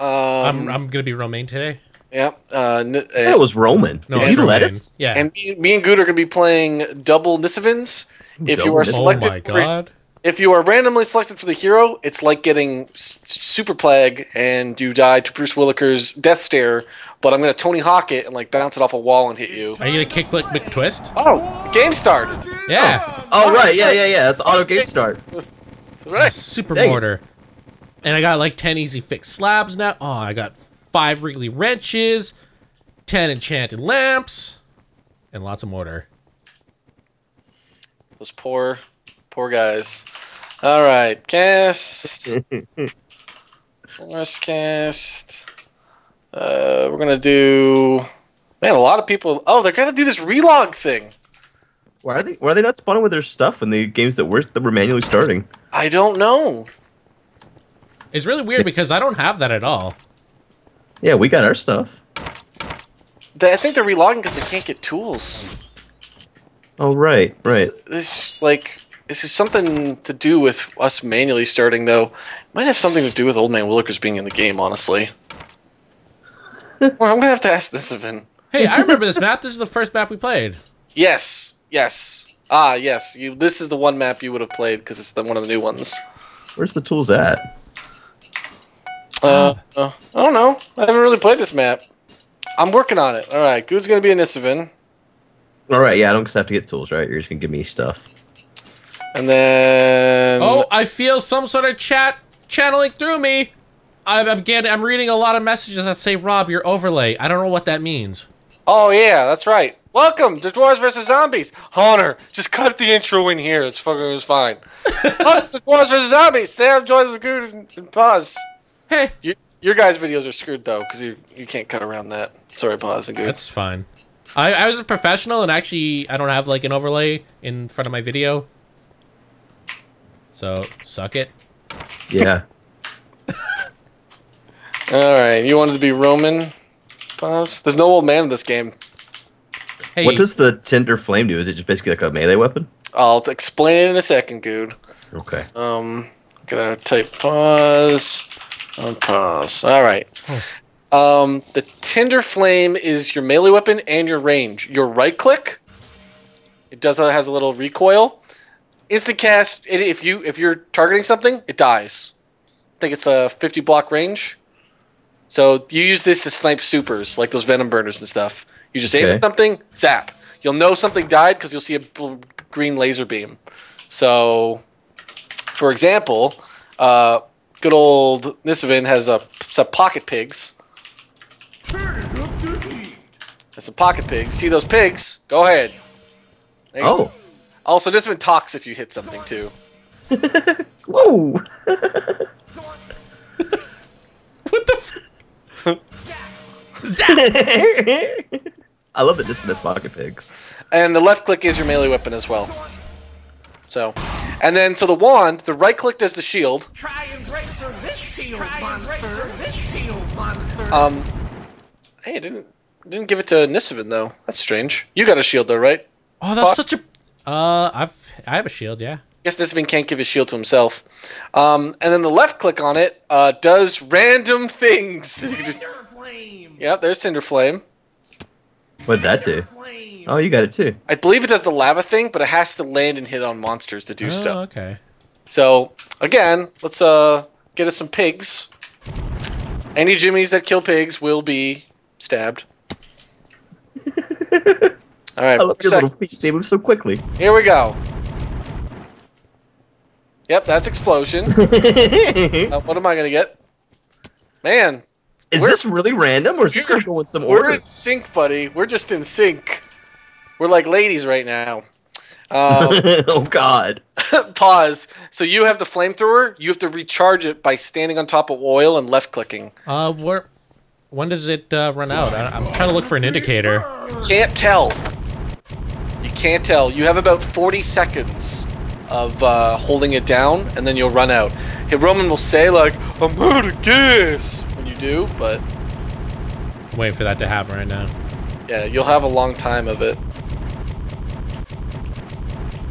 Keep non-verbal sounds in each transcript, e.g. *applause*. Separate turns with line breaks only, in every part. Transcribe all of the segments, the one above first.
Um,
I'm I'm gonna be Romaine today.
yeah. Uh, n-
I thought it was Roman.
No,
Is he
Romaine.
lettuce?
Yeah.
and me, me and Guude are going to be playing double Nisovins. If you are
Nisovin.
oh
selected,
my
for-
god.
if you are randomly selected for the hero, it's like getting super plague and you die to Bruce Williker's death stare. But I'm going to Tony Hawk it and like bounce it off a wall and hit you.
Are you gonna kickflip McTwist?
Oh, game started.
Yeah.
Oh right, yeah, yeah, yeah. That's auto game start. *laughs*
Right.
Super
Dang
mortar. And I got like 10 easy fix slabs now. Oh, I got five wriggly wrenches, 10 enchanted lamps, and lots of mortar.
Those poor, poor guys. All right, cast. *laughs* Forest cast. Uh, we're gonna do. Man, a lot of people. Oh, they're gonna do this relog thing.
Why are they? Why are they not spawning with their stuff in the games that we're that we're manually starting?
I don't know.
It's really weird because I don't have that at all.
Yeah, we got our stuff.
They, I think they're relogging because they can't get tools.
Oh right, right.
This, this like this is something to do with us manually starting though. Might have something to do with Old Man Willikers being in the game, honestly. *laughs* well, I'm gonna have to ask this event.
Hey, I remember this map. This is the first map we played.
Yes, yes. Ah, yes. You. This is the one map you would have played because it's the one of the new ones.
Where's the tools at?
Uh, uh, I don't know. I haven't really played this map. I'm working on it. All right, Guude's gonna be a Nisovin,
All right, yeah. I don't just have to get tools, right? You're just gonna give me stuff.
and then
Oh, I feel some sort of chat channeling through me. I'm, I'm getting, I'm reading a lot of messages that say, "Rob, your overlay." I don't know what that means.
oh yeah, that's right. Welcome to Dwarves vs Zombies. Honor, just cut the intro in here. It's fucking it's fine. *laughs* Welcome to Dwarves vs Zombies. Stay up, join the Good, and, and pause.
Hey,
You, your guys' videos are screwed though, because you you can't cut around that. Sorry, pause and Guude.
that's fine. I, I was a professional, and actually, I don't have like an overlay in front of my video. So suck it.
Yeah. *laughs*
All right, you wanted to be Roman. Pause. There's no old man in this game.
Hey,
What does the tinder flame do? Is it just basically like a melee weapon?
I'll explain it in a second, dude.
Okay.
Um, gonna type pause. Unpause. All right. Um, the Tinder Flame is your melee weapon and your range. Your right click, it does has a little recoil. Instant cast. It, if you if you're targeting something, it dies. I think it's a 50 block range. So you use this to snipe supers like those venom burners and stuff. You just aim
Okay.
at something, zap. You'll know something died because you'll see a green laser beam. So for example, uh, good old Nisovin has a some pocket pigs. Has some pocket pigs. See those pigs? Go ahead. There you go.
Oh.
Also, Nisovin talks if you hit something too. *laughs*
Whoa. *laughs*
what the? F-
I love that this miss pocket pigs.
And the left click is your melee weapon as well. So, and then so the wand, the right click does the shield.
Try and break through this shield, Try and break through this shield, monster.
Um, hey, it didn't didn't give it to Nisovin though. That's strange. You got a shield though, right?
oh, that's
Fuck.
such a. Uh, I've I have a shield. Yeah.
guess Nisovin can't give his shield to himself. Um, and then the left click on it uh, does random things.
Tinder *laughs* flame.
yep, there's Tinder Flame.
What'd that do?
Flame.
Oh, you got it too.
I believe it does the lava thing, but it has to land and hit on monsters to do
oh,
stuff.
okay.
So again, let's uh get us some pigs. Any jimmies that kill pigs will be stabbed. *laughs* All right,
I love your little feet. They move so quickly.
Here we go. Yep, that's explosion. *laughs* Uh, what am I gonna get? Man, We're-
this really random, or is this gonna go in some order?
we're
order?
in sync, buddy. We're just in sync. We're like ladies right now. Um, *laughs*
oh God. *laughs*
pause. So you have the flamethrower. You have to recharge it by standing on top of oil and left clicking.
Uh, where? When does it uh, run out? I, I'm trying to look for an indicator.
Can't tell. You can't tell. You have about 40 seconds of uh, holding it down, and then you'll run out. Hey, Roman will say like, "I'm out of gas" when you do, but
I'm waiting for that to happen right now.
yeah, you'll have a long time of it.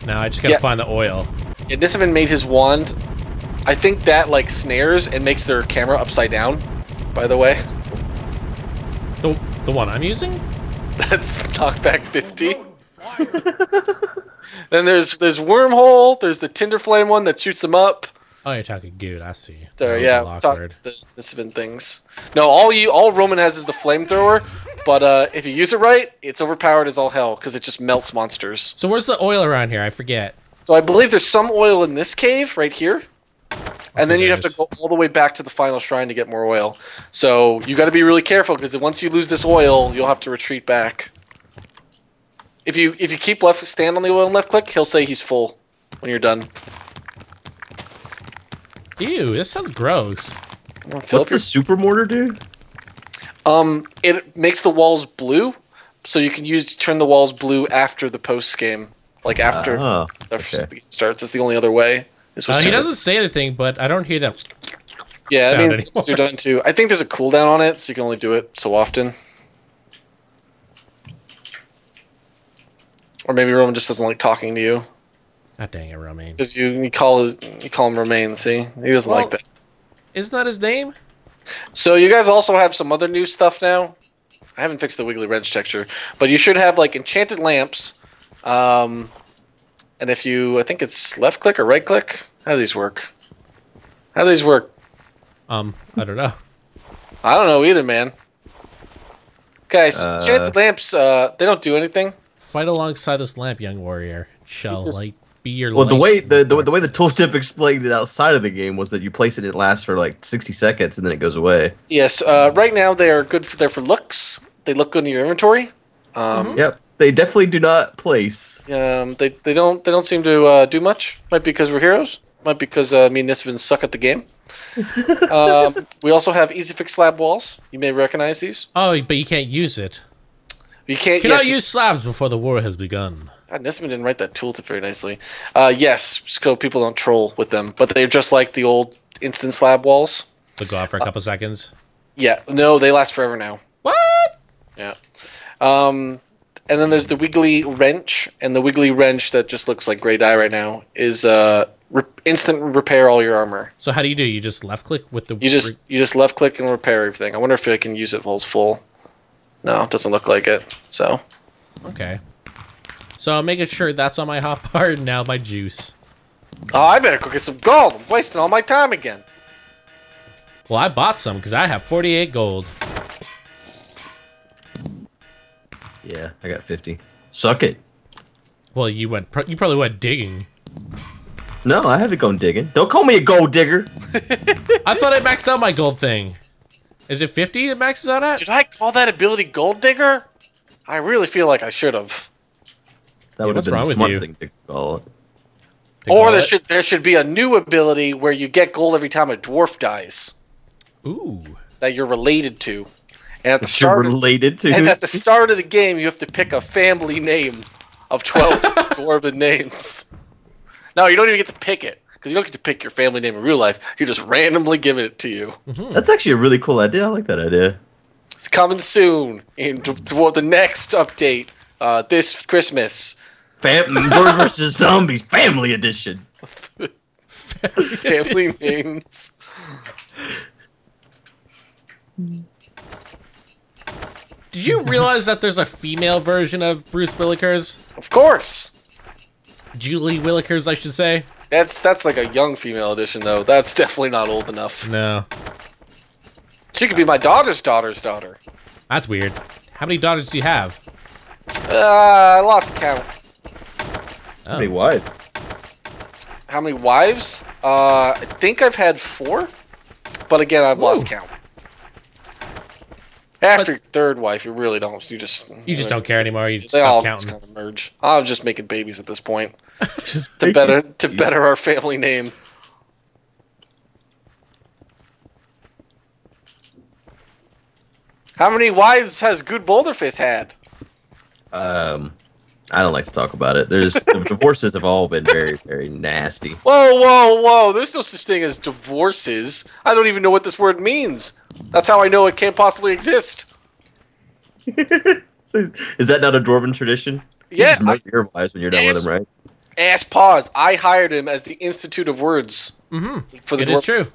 Now I just gotta
Yeah.
find the oil.
Yeah, Nisovin made his wand. I think that like snares and makes their camera upside down. by the way.
The, the one I'm using? *laughs*
That's knockback 50. *laughs* then there's there's wormhole. There's the tinder flame one that shoots them up.
Oh, you're talking good. I see.
So yeah,
a lot
talk- there's, there's been things. No, all you all Roman has is the flamethrower, but uh, if you use it right, it's overpowered as all hell because it just melts monsters.
So where's the oil around here? I forget.
So I believe there's some oil in this cave right here. And then you'd have to go all the way back to the final shrine to get more oil. So you got to be really careful because once you lose this oil, you'll have to retreat back. If you if you keep left stand on the oil and left click, he'll say he's full when you're done.
Ew, this sounds gross.
Well, fill
What's the super mortar do?
Um, it makes the walls blue, so you can use turn the walls blue after the post game, like after the
okay.
the game starts. It's the only other way.
Uh, he doesn't say anything, but I don't hear that.
Yeah, I mean,
anymore.
you're done too. I think there's a cooldown on it, so you can only do it so often. Or maybe Roman just doesn't like talking to you
God dang it, Romaine.
because you you call you call him Romain. See, he doesn't like that.
Isn't that his name?
So you guys also have some other new stuff now. I haven't fixed the wiggly wrench texture, but you should have like enchanted lamps. Um, and if you, I think it's left click or right click. How do these work? How do these work?
Um, I don't know.
I don't know either, man. Okay, so
Uh,
enchanted lamps, uh, they don't do anything.
Fight alongside this lamp, young warrior. Shall
Just-
light be your
Well, the way the, the
sword.
the way the tooltip explained it outside of the game was that you place it, it lasts for like sixty seconds, and then it goes away.
Yes, uh, right now they are good for they're for looks. They look good in your inventory. Um,
Yep, they definitely do not place.
um, they, they don't they don't seem to uh, do much. Might be because we're heroes. Might be because uh, me and Nisovin suck at the game. *laughs* um, we also have easy fix slab walls. You may recognize these.
Oh, but you can't use it.
You can't.
Cannot
yes,
use slabs before the war has begun.
God, Nisman didn't write that tooltip very nicely. Uh, yes, so people don't troll with them, but they're just like the old instant slab walls.
They go off for a couple seconds.
Yeah, no, they last forever now.
What?
Yeah. Um, and then there's the wiggly wrench, and the wiggly wrench that just looks like gray dye right now is uh, re- instant repair all your armor.
So how do you do? You just left click with the.
You just you just left click and repair everything. I wonder if I can use it while it's full. No, it doesn't look like it. So
Okay. So I'm making sure that's on my hot bar and now my juice.
oh, I better go get some gold. I'm wasting all my time again.
Well, I bought some because I have 48 gold.
Yeah, I got fifty. Suck it.
Well, you went. Pro- you probably went digging.
No, I haven't gone digging. Don't call me a gold digger. *laughs*
I thought I maxed out my gold thing. Is it 50 it maxes out at?
Did I call that ability Gold Digger? I really feel like I should have.
That would have
what's
been
wrong
a smart thing to call it.
Take
Or
all
there
it?
should there should be a new ability where you get gold every time a dwarf dies
Ooh.
that you're related to. And at the
That you're
start of,
related to.
and at the start of the game you have to pick a family name of 12 *laughs* dwarven names. No, you don't even get to pick it because you don't get to pick your family name in real life. You're just randomly giving it to you.
That's actually a really cool idea. I like that idea.
It's coming soon in t- toward the next update uh, this Christmas.
Fam- Bird versus Zombies Family Edition.
Family names.
Did you realize that there's a female version of Bruce Willikers?
Of course.
Julie Willikers, I should say.
That's that's like a young female edition though. That's definitely not old enough.
No.
She could be my daughter's daughter's daughter.
That's weird. How many daughters do you have?
Uh, I lost count.
How many wives?
How many wives? Uh, I think I've had four, but again, I've lost count. After your third wife, you really don't. You just
You just don't care anymore. You
They
stop
all
counting.
just kind of merge. I'm just making babies at this point *laughs* to better to better our family name. How many wives has Guude Boulderfist had?
Um, I don't like to talk about it. There's the *laughs* divorces have all been very, very nasty.
Whoa, whoa, whoa! There's no such thing as divorces. I don't even know what this word means. That's how I know it can't possibly exist. *laughs*
Is that not a dwarven tradition? You
Yeah,
just murder your wives when you're done with him, right?
Ass pause. I hired him as the Institute of Words
Mm-hmm.
for the
It is
dwarf-
true.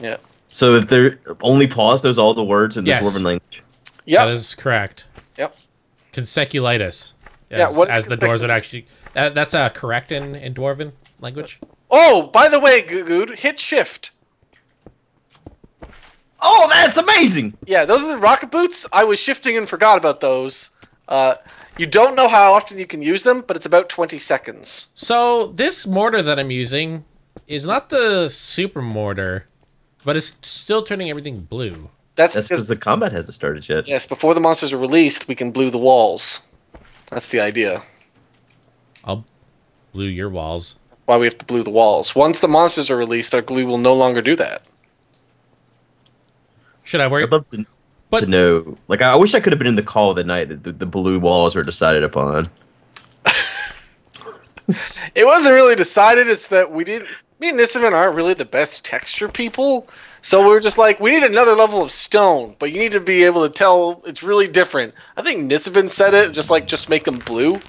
Yeah.
So if they're only pause knows all the words in the
Yes.
dwarven language.
That
Yep.
is correct.
Yep.
Conseculitis.
Yeah,
As,
what is
as the doors would actually. That, that's uh, correct in, in dwarven language.
Oh, by the way, Guude, hit shift.
Oh, that's amazing!
Yeah, those are the rocket boots. I was shifting and forgot about those. Uh, you don't know how often you can use them, but it's about 20 seconds.
So this mortar that I'm using is not the super mortar, but it's still turning everything blue.
That's,
That's
because
because the combat hasn't started yet.
yes, before the monsters are released, we can blue the walls. That's the idea.
I'll blue your walls.
Why we have to blue the walls. Once the monsters are released, our glue will no longer do that.
Should I worry?
I'd love to,
But-
to know. Like, I wish I could have been in the call the night that the, the blue walls were decided upon. *laughs*
It wasn't really decided. It's that we didn't. Me and Nisovin aren't really the best texture people, so we were just like, we need another level of stone, but you need to be able to tell it's really different. I think Nisovin said it, just like just make them blue.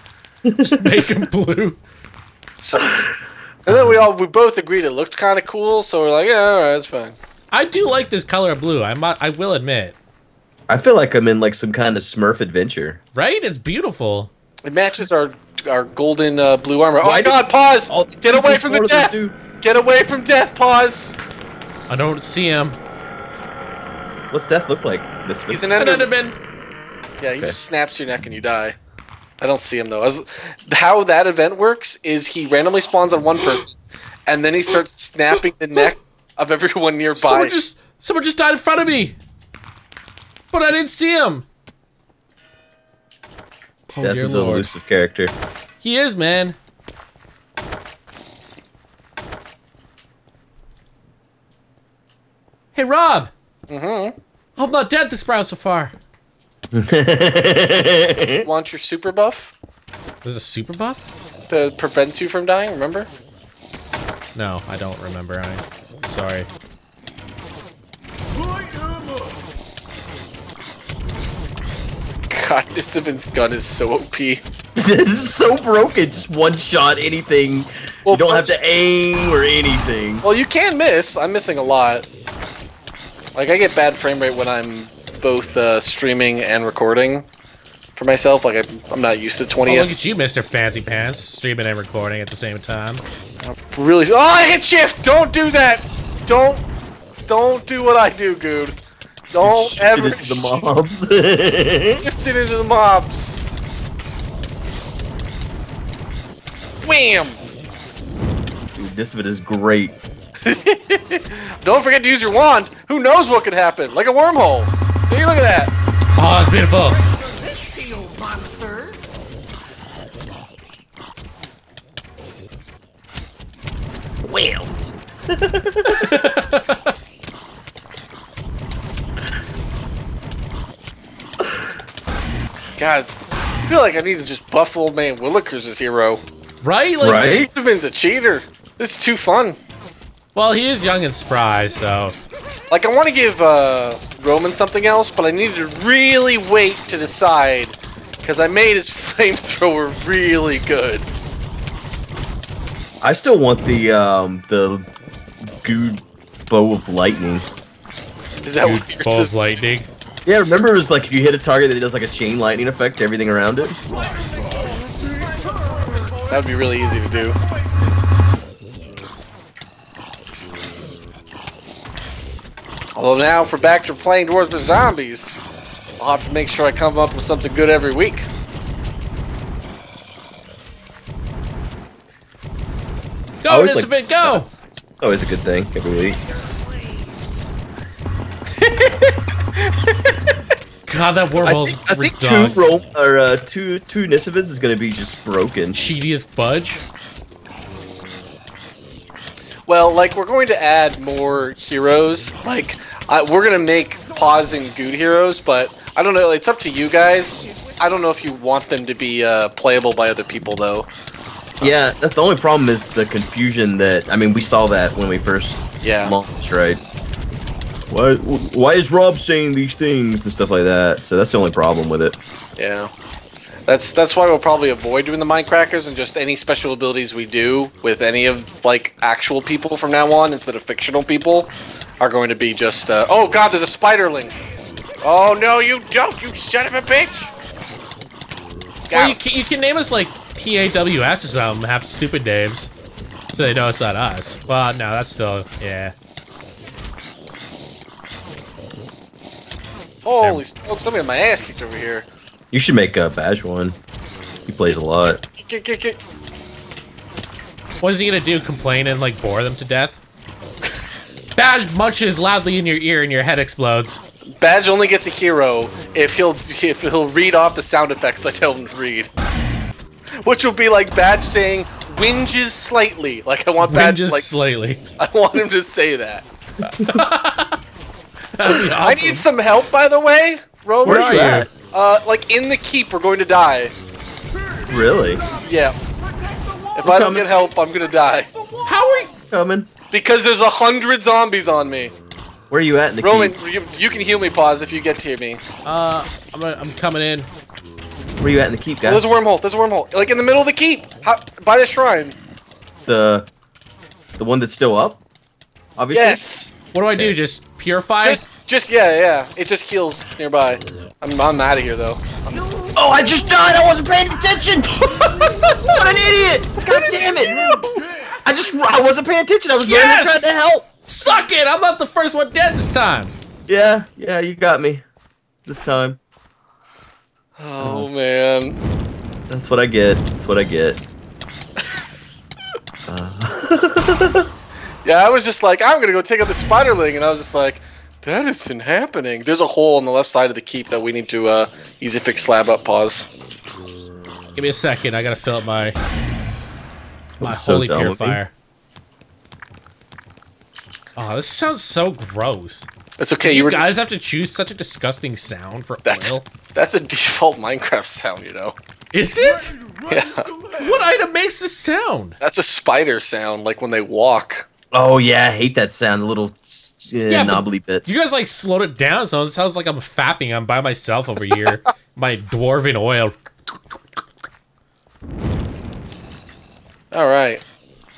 Just make them blue.
So, and then we all we both agreed it looked kind of cool, so we're like, yeah, all right, it's fine.
I do like this color of blue. I mu- I will admit.
I feel like I'm in like some kind of Smurf adventure.
Right? It's beautiful.
It matches our our golden uh, blue armor. Oh my God! Pause. Get away from the death. Get away from death. Pause.
I don't see him.
What's death look like? This
He's an
An
enderman.
Enderman.
Yeah, he
Okay.
just snaps your neck and you die. I don't see him though. As, how that event works is he randomly spawns on one person, and then he starts snapping the neck of everyone nearby.
Someone just someone just died in front of me. But I didn't see him. Oh
death
dear
is an elusive character.
He is, man. Hey Rob.
Mm-hmm.
I'm not dead this round so far. *laughs*
Want your super buff
There's a super buff?
that prevents you from dying? Remember?
No, I don't remember. I'm sorry.
God, this Simmons gun is so OP. *laughs*
this is so broken. Just one shot anything.
Well,
you don't have to aim or anything.
Well, you can miss. I'm missing a lot. Like I get bad frame rate when I'm both uh, streaming and recording for myself. Like I'm, I'm not used to
Oh,
20.
look at you, Mr. Fancy Pants, streaming and recording at the same time.
really. Oh, I hit shift. Don't do that. Don't. Don't do what I do, Guude. Don't
Shoot
ever
it to the mobs. *laughs*
shift it into the mobs. Wham!
Dude, this bit is great. *laughs*
Don't forget to use your wand. Who knows what could happen? Like a wormhole. See, look at that.
Oh, it's beautiful.
This shield monster.
Well. *laughs*
God, I feel like I need to just buff old man Willikers as hero.
Right? Like,
Right?
Simmons a cheater. This is too fun.
Well, he is young and spry, so
Like, I want to give uh, Roman something else, but I need to really wait to decide because I made his *laughs* flamethrower really good.
I still want the um the goo bow of lightning.
Is that what yours
balls
is?
lightning.
Yeah, remember it was like if you hit a target that it does like a chain lightning effect to everything around it?
That would be really easy to do. Although now, for back to playing Dwarves vs Zombies, I'll have to make sure I come up with something good every week.
Go,
always like-
go!
It's always a good thing every week. *laughs*
God, that
I
wormhole's
think, I think two
dogs.
or uh, two two Nisovins is gonna be just broken.
Cheaty as fudge.
Well, like we're going to add more heroes. Like I, we're gonna make Paws and good heroes, but I don't know. It's up to you guys. I don't know if you want them to be uh, playable by other people though.
Yeah, that's the only problem is the confusion that I mean we saw that when we first
Yeah.
launched, right? Why why is Rob saying these things and stuff like that? So that's the only problem with it.
Yeah. That's that's why we'll probably avoid doing the Mindcrackers and just any special abilities we do with any of like actual people from now on instead of fictional people are going to be just. Uh, oh God, there's a spiderling. Oh no, you don't, you son of a bitch!
Well, you can, you can name us like PAWS or something, have stupid names, so they know it's not us. Well, no, that's still yeah.
Holy smokes, somebody had my ass kicked over here.
You should make a badge one. He plays a lot.
What is he gonna do? Complain and like bore them to death? Baj munches loudly in your ear and your head explodes.
Baj only gets a hero if he'll if he'll read off the sound effects I tell him to read. Which will be like Baj saying whinges slightly. Like I want Baj
Whinges
like
slightly. *laughs*
I want him to say that. *laughs*
That'd be
I need some help by the way, Roman.
Where are you?
at?
Uh like in the keep we're going to die.
Really?
Yeah. If I don't
coming.
get help, I'm gonna die.
How are you?
Coming.
Because there's a hundred zombies on me.
Where are you at in the
Roman,
keep?
you, you can heal me pause if you get to me.
Uh, I'm I'm coming in.
Where are you at in the keep, guys?
There's a wormhole. There's a wormhole. Like in the middle of the keep. How, by the shrine.
The the one that's still up? Obviously.
Yes.
What do I do? Just purify?
Just, just yeah, yeah. It just heals nearby. I'm, I'm out of here though. I'm,
Oh, I just died. I wasn't paying attention. *laughs* what an idiot! God damn it! I just I wasn't paying attention. I was running
Yes!
trying to help.
Suck it! I'm not the first one dead this time.
Yeah, yeah, you got me. This time.
oh man.
That's what I get. That's what I get. *laughs*
Uh, *laughs* Yeah, I was just like, I'm gonna go take out the spiderling, and I was just like, that isn't happening. There's a hole on the left side of the keep that we need to uh, easy fix slab up. Pause.
Give me a second. I gotta fill up my my
so
holy
dumb of
purifier. Oh, this sounds so gross.
It's okay.
You,
You, were
guys have to choose such a disgusting sound for
That's
oil.
that's a default Minecraft sound, you know.
Is it?
Yeah,
What item makes this sound?
that's a spider sound, like when they walk.
Oh yeah, I hate that sound. The little uh,
Yeah,
knobbly bits.
You guys like slowed it down, so it sounds like I'm fapping. I'm by myself over here. *laughs* my dwarven oil.
All right,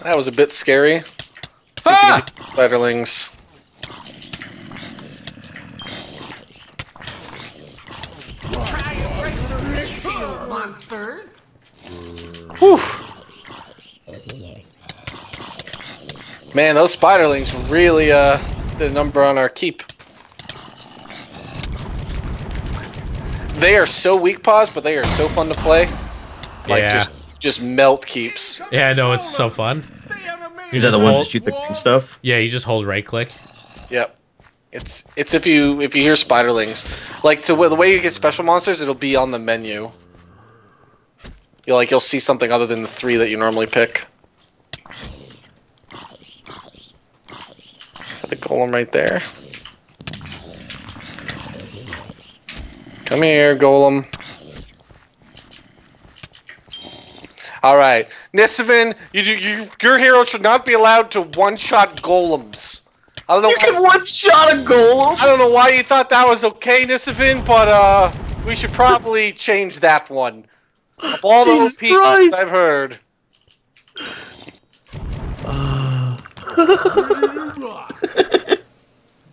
that was a bit scary. See if you
Ah!
spiderlings.
Try and break through this shield, monsters.
Whew. Man, those spiderlings really uh did a number on our keep. They are so weak paws, but they are so fun to play. Like
Yeah.
just just melt keeps.
Yeah, I know it's so fun.
Stay out of me.
Is that the ones
hold-
that shoot the green stuff?
Yeah, you just hold right click.
Yep. It's it's if you if you hear spiderlings, like to the way you get special monsters, it'll be on the menu. You'll like you'll see something other than the three that you normally pick. Is that the golem right there? Come here, golem. All right, Nisovin, you, you your hero should not be allowed to one-shot golems. I don't know.
You
why-
can one shot a golem.
I don't know why you thought that was okay, Nisovin, but uh, we should probably change that one. Of all
Jesus
OPs
Christ.
I've heard. *laughs*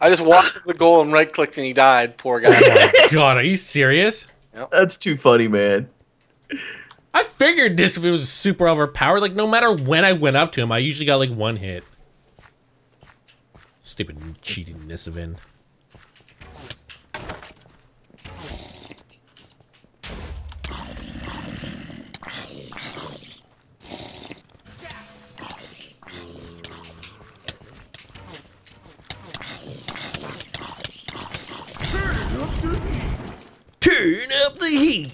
I just walked up the goal and right clicked and he died. Poor guy.
Oh God, are you serious?
That's too funny, man.
I figured this if it was super overpowered. Like no matter when I went up to him, I usually got like one hit. Stupid cheating Nisovin. Turn up the heat.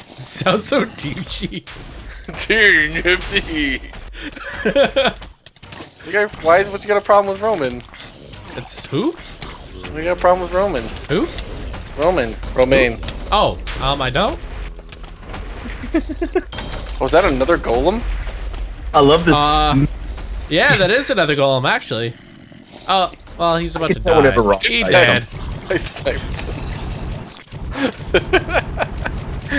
Sounds so douchey.
Turn up the heat. You got, why is what you got a problem with Roman?
It's who?
We got a problem with Roman.
Who?
Roman. Romaine.
Oh, um, I don't. *laughs*
Was that another golem?
I love this.
Uh, yeah, that is another golem, actually. Oh, well, he's about to
that one
die.
ever rocked.
He
I
dead. *laughs*
I sniped him. *laughs*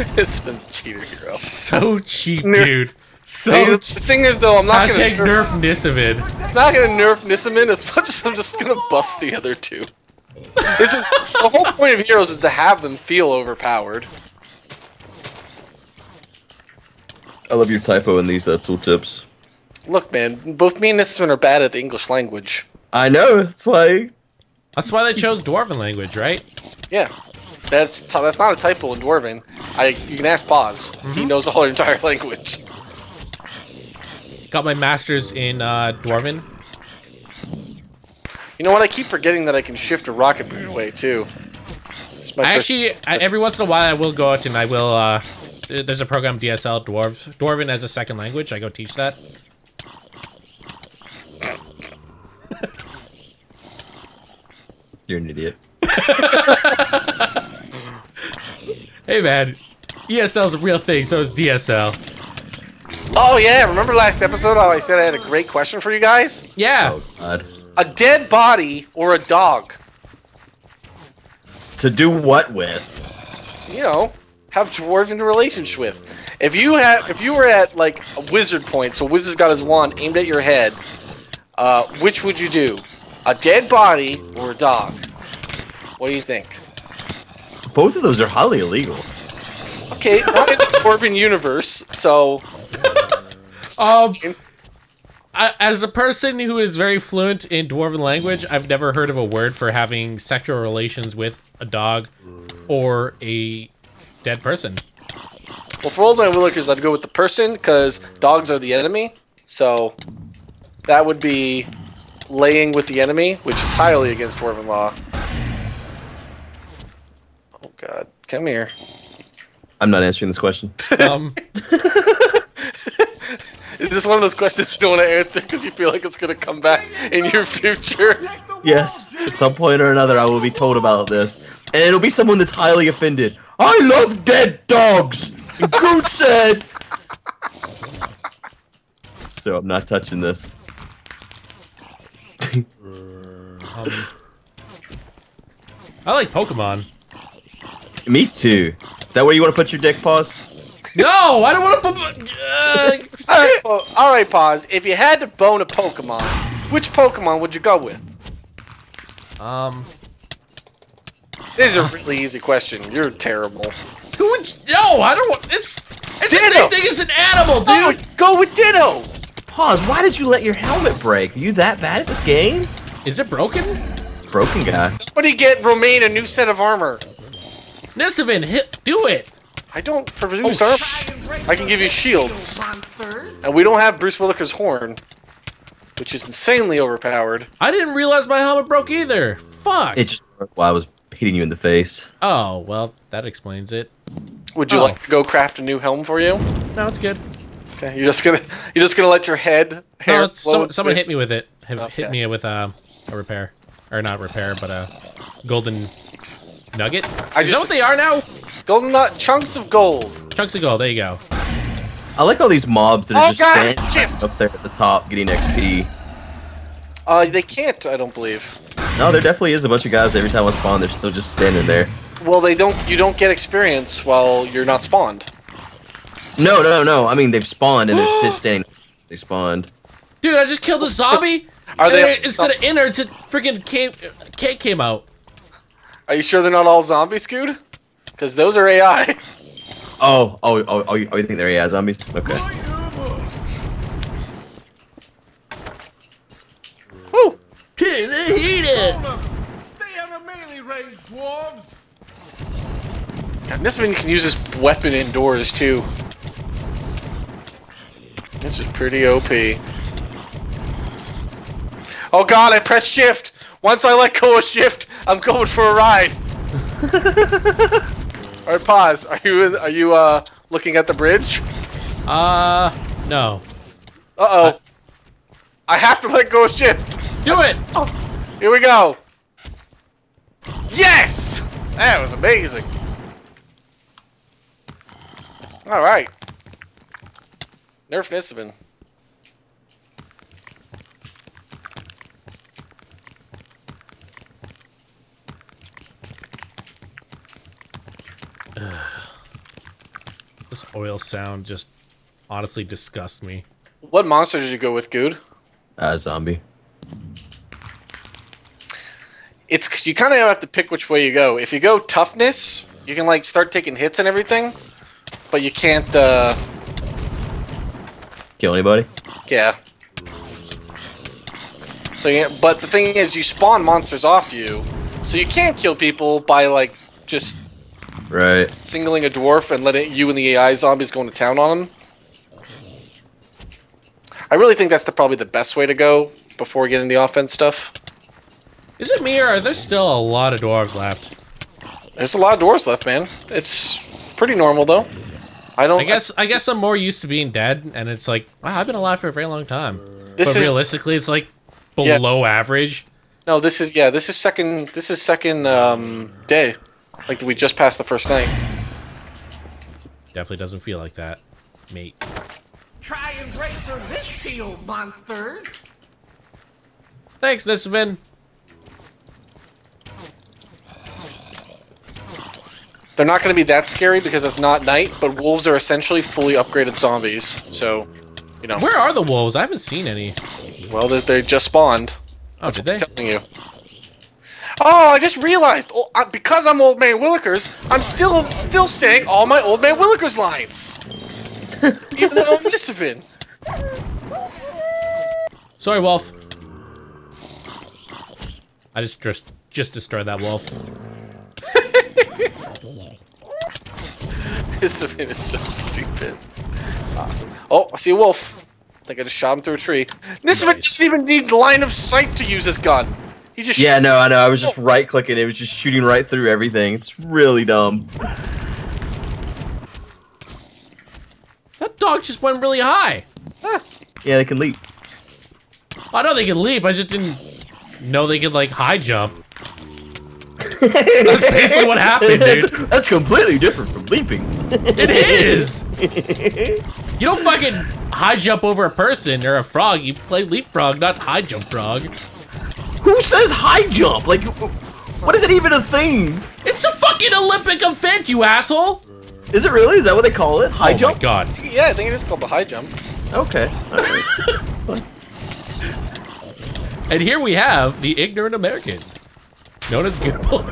*laughs* Nisman's a cheater hero.
So cheap,
Nerf.
dude.
Hey,
So
the
cheap.
thing is, though, I'm not gonna
Hashtag
nerf,
nerf Nisovin.
not gonna nerf Nisman as much as I'm just gonna buff the other two. This is the whole point of heroes is to have them feel overpowered.
I love your typo in these uh, tooltips.
Look, man, both me and Nisman are bad at the English language.
I know. That's why.
That's why they chose Dwarven language, right?
Yeah, that's t- that's not a typo in Dwarven. I you can ask Paz. He knows the whole entire *laughs* language.
Got my master's in uh, Dwarven.
You know what? I keep forgetting that I can shift a rocket boot away too. My
I
first-
actually, I, every once in a while, I will go out and I will. Uh, there's a program DSL Dwarves Dwarven as a second language. I go teach that.
You're an idiot. *laughs* *laughs*
Hey man, ESL is a real thing. So is DSL.
Oh yeah, remember last episode how I said I had a great question for you guys?
Yeah.
Oh God.
A dead body or a dog?
To do what with?
You know, have dwarven relationship with. If you had, if you were at like a wizard point, so wizard's got his wand aimed at your head, uh, which would you do? A dead body or a dog? What do you think?
Both of those are highly illegal.
Okay, *laughs* we're in the dwarven universe, so
Um, I, as a person who is very fluent in Dwarven language, I've never heard of a word for having sexual relations with a dog or a dead person.
well for old man willikers, I'd go with the person because dogs are the enemy. So that would be laying with the enemy, which is highly against dwarven law. God, come here.
I'm not answering this question.
Um, *laughs*
Is this one of those questions you don't want to answer because you feel like it's going to come back in your future?
Yes, at some point or another, I will be told about this, and it'll be someone that's highly offended. I love dead dogs. And Groot said. So I'm not touching this. *laughs*
I like Pokemon.
Me too. That where you want to put your dick paws?
No, I don't want to put. Uh,
All right, well, all right, pause. If you had to bone a Pokemon, which Pokemon would you go with?
um,
This is a really easy question. You're terrible.
who would? No, I don't want. It's it's the same thing as an animal,
Oh,
dude.
go with Ditto.
Pause. Why did you let your helmet break? Are you that bad at this game?
Is it broken?
Broken guy.
Somebody get Romaine a new set of armor.
Nisovin, hit, do it.
I don't produce
Oh,
armor. I can give you shields. And we don't have Bruce Williker's horn, which is insanely overpowered.
I didn't realize my helmet broke either. Fuck.
It just broke while I was hitting you in the face.
oh well, that explains it.
Would you
Oh.
like to go craft a new helm for you?
No, it's good.
Okay, you're just gonna you're just gonna let your head hair.
No, it's,
float
someone, someone hit me with it. Hit,
Okay.
hit me with a, a repair, or not repair, but a golden nugget.
I
Is that what they are now?
golden nut chunks of gold.
Chunks of gold. There you go.
I like all these mobs that are
Oh,
just
God,
standing
shift.
up there at the top getting XP.
Uh, they can't. I don't believe.
No, there definitely is a bunch of guys every time I spawn, they're still just standing there.
Well, they don't. You don't get experience while you're not spawned.
No, no, no. I mean, they've spawned and they're just *gasps* standing. They spawned.
Dude, I just killed a zombie.
Are they-
instead of innards, it freaking came, cake came out.
Are you sure they're not all zombie scoot? Because those are AI.
Oh, oh, oh, oh, you, oh, you think they're AI zombies? Okay.
Woo!
Stay out of melee range, dwarves.
God, this one can use this weapon indoors too. This is pretty OP. Oh god, I pressed shift! Once I let go of shift, I'm going for a ride! *laughs* Alright, pause. Are you in, are you uh looking at the bridge?
Uh, no.
Uh oh. I have to let go of shift!
Do it.
Oh, Here we go! Yes! That was amazing. Alright. Nerf Nisman.
This oil sound just honestly disgusts me.
What monster did you go with, Guude?
Uh, zombie.
It's you kind of have to pick which way you go. If you go toughness, you can like start taking hits and everything, but you can't. uh
Kill anybody?
Yeah. So yeah, but the thing is, you spawn monsters off you, so you can't kill people by like just
Right.
singling a dwarf and letting you and the AI zombies go into town on them. I really think that's the probably the best way to go before getting the offense stuff.
Is it me or are there still a lot of dwarves left?
There's a lot of dwarves left, man. It's pretty normal though. I don't.
I guess I guess I'm more used to being dead, and it's like, wow, I've been alive for a very long time.
this
but
is
realistically, it's like
Yeah.
below average.
no. This is yeah. This is second. This is second um, day. Like we just passed the first night.
Definitely doesn't feel like that, mate.
Try and break through this shield, monsters.
Thanks, Nisovin.
They're not going to be that scary because it's not night, but wolves are essentially fully upgraded zombies. So, you know,
Where are the wolves? I haven't seen any.
well, they, they just spawned.
Oh, did they?
I'm telling you. Oh, I just realized oh, I, because I'm old man Willikers, I'm still still saying all my old man Willikers lines, *laughs* even though I'm Nisovin.
Sorry, wolf. I just just just destroyed that wolf. *laughs*
Nisovin is so stupid. Awesome. Oh, I see a wolf. I think I just shot him through a tree. Nisovin
Nice.
doesn't even need line of sight to use his gun. He just
Yeah, no, I know. I was just right clicking. It was just shooting right through everything. It's really dumb.
That dog just went really high.
Yeah, they can leap.
I know they can leap. I just didn't know they could like high jump. That's basically what happened, *laughs* dude.
That's, that's completely different from leaping.
It is. *laughs* You don't fucking high jump over a person or a frog. You play leapfrog, not high jump frog.
Who says high jump? Like, what is it even a thing?
It's a fucking Olympic event, you asshole.
Is it really? Is that what they call it? High
oh
jump?
my god.
yeah, I think it is called the high jump.
Okay. Alright. *laughs* That's fine.
And here we have the ignorant American, known as Goodable.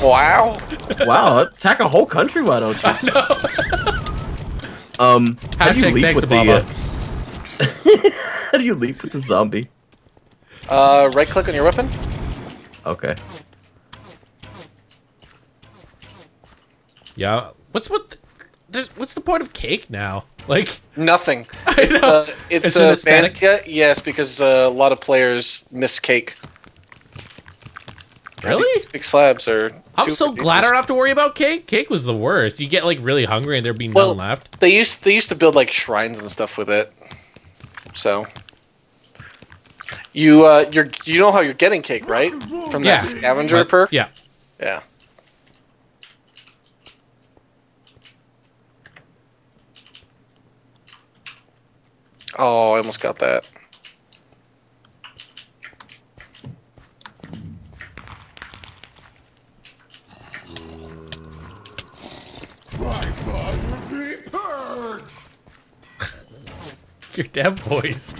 Wow.
Wow, attack a whole country, why don't you? I know. Um, how do you leap
thanks,
with the, uh, *laughs* how do you leap with the zombie?
Uh, right click on your weapon.
Okay.
yeah. What's what? the- There's, what's the point of cake now? *laughs* Like,
Nothing. *laughs*
I know.
Uh, it's
It's an
uh,
aesthetic?
ban- yeah, yes, because uh, a lot of players miss cake.
really?
These big slabs are.
I'm
too
so glad I don't have to worry about cake. Cake was the worst. You get like really hungry and there'd be
Well,
none left.
They used they used to build like shrines and stuff with it. So. You uh, you're you know how you're getting cake right from
Yeah.
that scavenger
But-
perk.
Yeah.
Yeah. Oh, I almost got that.
My blood will be purged.
Your damn voice.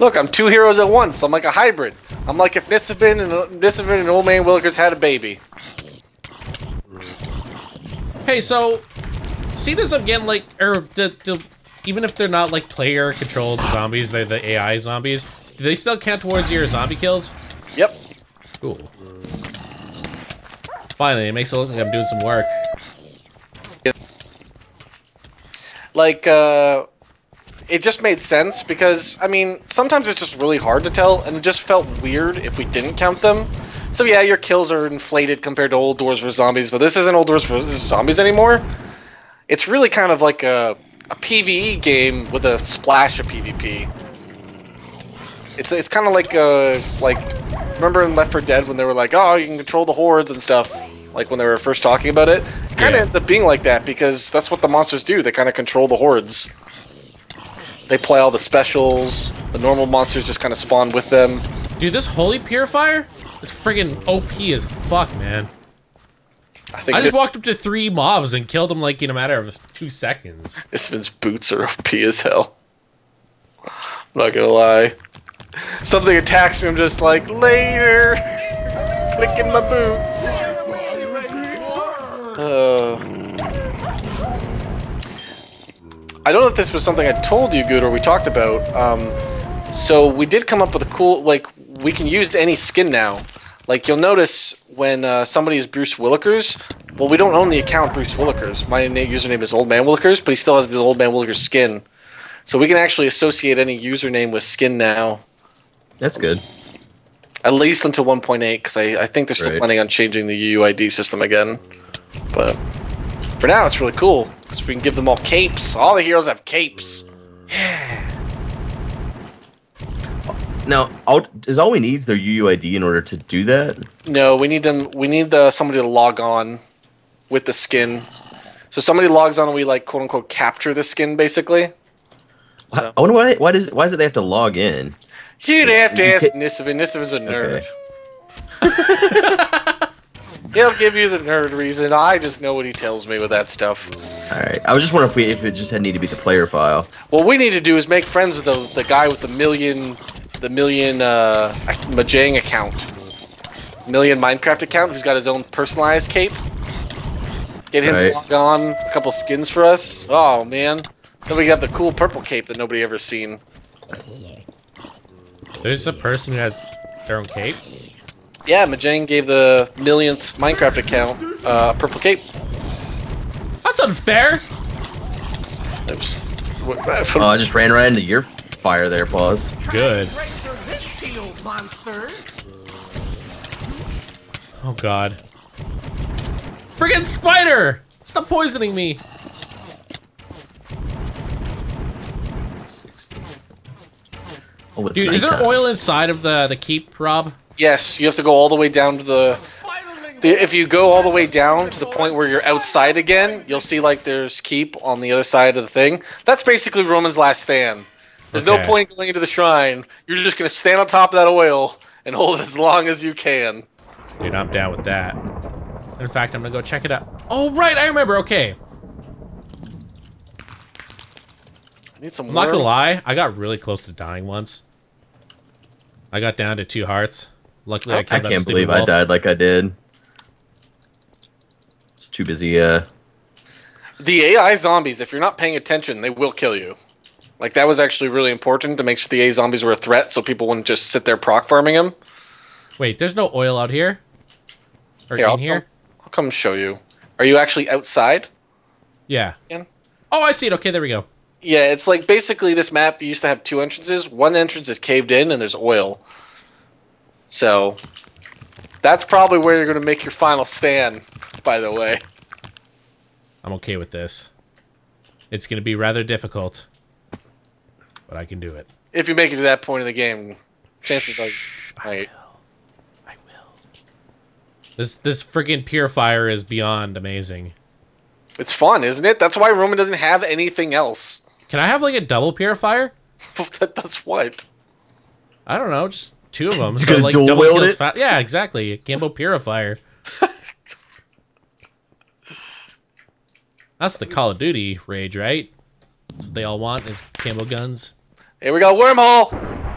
Look, I'm two heroes at once. I'm like a hybrid. I'm like if Nisovin and Nisovin and Old Man Willikers had a baby.
Hey, so see this again, like, or the, the even if they're not like player controlled zombies, they're the AI zombies. Do they still count towards your zombie kills?
Yep.
Cool. Finally, it makes it look like I'm doing some work.
Like, uh, it just made sense because, I mean, sometimes it's just really hard to tell, and it just felt weird if we didn't count them. So, yeah, your kills are inflated compared to Old Dwarves vs Zombies, but this isn't Old Dwarves vs Zombies anymore. It's really kind of like a, a PvE game with a splash of PvP. It's, it's kind of like, uh, like, remember in Left 4 Dead when they were like, oh, you can control the hordes and stuff? Like when they were first talking about it? It kind of
Yeah.
ends up being like that because that's what the monsters do. They kind of control the hordes. They play all the specials. The normal monsters just kind of spawn with them.
Dude, this holy purifier is friggin' OP as fuck, man.
I think
I just
this,
walked up to three mobs and killed them like in a matter of two seconds.
this man's boots are OP as hell. I'm not gonna lie. Something attacks me, I'm just like, later! Clicking my boots. Uh, I don't know if this was something I told you, Guude, or we talked about. Um, so we did come up with a cool, like, we can use any skin now. Like, you'll notice when uh, somebody is Bruce Willikers, well, we don't own the account Bruce Willikers. My username is Old Man Willikers, but he still has the Old Man Willikers skin. So we can actually associate any username with skin now,
That's good.
at least until 1.8, because I, I think they're still
Right.
planning on changing the UUID system again. But for now, it's really cool. So we can give them all capes. All the heroes have capes. Yeah.
Now, all, is all we need is their UUID in order to do that?
No, we need them. We need the, somebody to log on with the skin. So somebody logs on and we like quote unquote capture the skin basically. So
I wonder why. Why does why does it they have to log in?
you'd have to ask Nisovin. Nisovin's a nerd.
Okay. *laughs* *laughs*
He'll give you the nerd reason. I just know what he tells me with that stuff.
All right. I was just wondering if we if it just had need to be the player file.
What we need to do is make friends with the, the guy with the million, the million uh, Mojang account, million Minecraft account, who's got his own personalized cape. Get him
Right.
to log on a couple skins for us. Oh man, then we got the cool purple cape that nobody ever seen.
There's a person who has their own cape.
Yeah, Mojang gave the millionth Minecraft account uh, a purple cape.
That's unfair.
Oops.
Oh, I just ran right into your fire there. Pause.
Good.
Right through this shield, monsters.
Oh god. Friggin' spider! Stop poisoning me.
Oh, it's
Dude, is there oil inside of the the keep, Rob?
Yes, you have to go all the way down to the The, if you go all the way down to the point where you're outside again, you'll see like there's keep on the other side of the thing. That's basically Romaine's last stand. There's no
Okay.
point going into the shrine. You're just gonna stand on top of that oil and hold it as long as you can.
Dude, I'm down with that. In fact, I'm gonna go check it out. Oh right, I remember. Okay,
I need some.
I'm not gonna lie. I got really close to dying once. I got down to two hearts. Luckily, I,
I
killed that
can't
stupid
believe I died like I did. It's too busy. Uh,
The AI zombies, if you're not paying attention, they will kill you. Like that was actually really important to make sure the AI zombies were a threat, so people wouldn't just sit there proc farming them.
Wait, there's no oil out here. Or
Here,
in
I'll
here?
Come, I'll come show you. Are you actually outside?
Yeah.
Ian?
Oh, I see it. Okay, there we go.
Yeah, it's like basically this map used to have two entrances. One entrance is caved in and there's oil. So that's probably where you're going to make your final stand, by the way.
I'm okay with this. It's gonna be rather difficult, but I can do it.
If you make it to that point of the game, chances are right.
I will. This this friggin' purifier is beyond amazing.
It's fun, isn't it? That's why Romaine doesn't have anything else.
Can I have like a double purifier? *laughs*
that, that's what.
I don't know, just two of them.
You
so
gonna
like double
wield
kills
it?
fa- yeah, exactly. Akimbo purifier. *laughs* That's the Call of Duty rage, right? That's what they all want is Cambo guns.
Here we go, wormhole.